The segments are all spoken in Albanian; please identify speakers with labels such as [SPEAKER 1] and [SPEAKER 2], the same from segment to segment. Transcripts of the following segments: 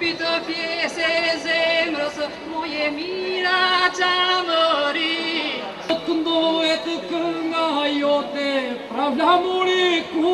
[SPEAKER 1] pito pjese zemrës, moje mira qa mëri. Të të ndohet të kënga jote, pravla mëri ku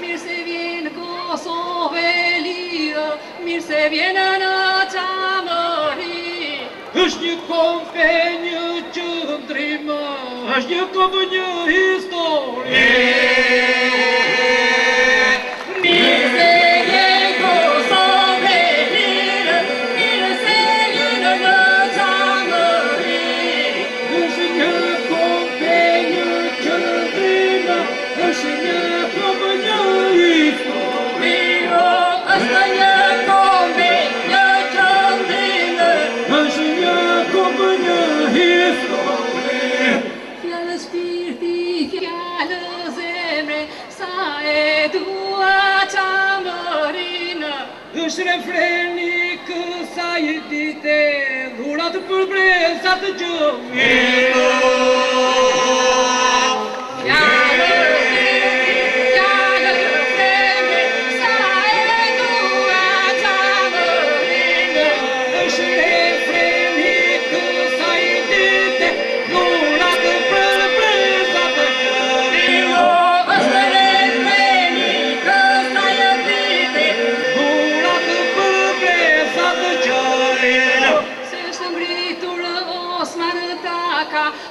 [SPEAKER 1] Mirë se vjenë Kosovë lirë, mirë se vjenë në qamëri. është një kompe një qëndrimë, është një kompe një historië. e dua që a është kësa i ditë dhurat përbërësat të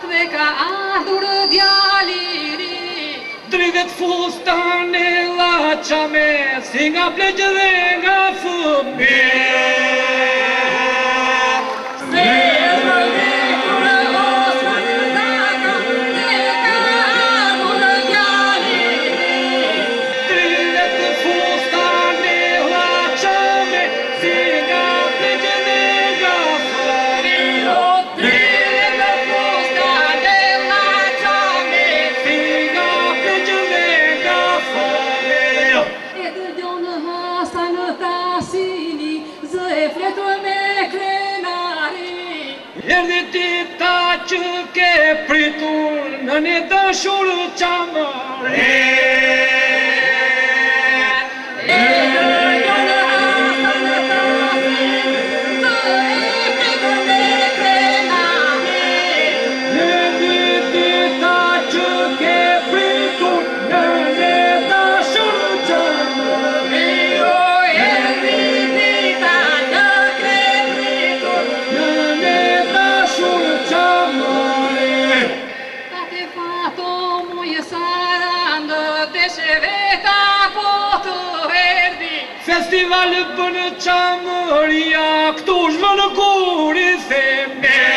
[SPEAKER 1] dhe ka ardhur djaliri Drivet fustan e laqame, si nga pleqë dhe nga fëmbje तूं न काच के प्रीतुनी त सू चे festival për në qamëria, këtu shmë në kur i me.